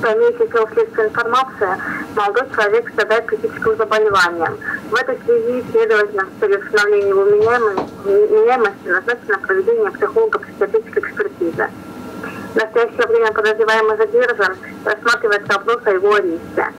По имеющейся следственной информации, молодой человек страдает критическим заболеванием. В этой связи следовательно в целях установления его меняемости назначено проведение психолого-психиатрической экспертизы. В настоящее время подозреваемый задержан, рассматривается вопрос о его аресте.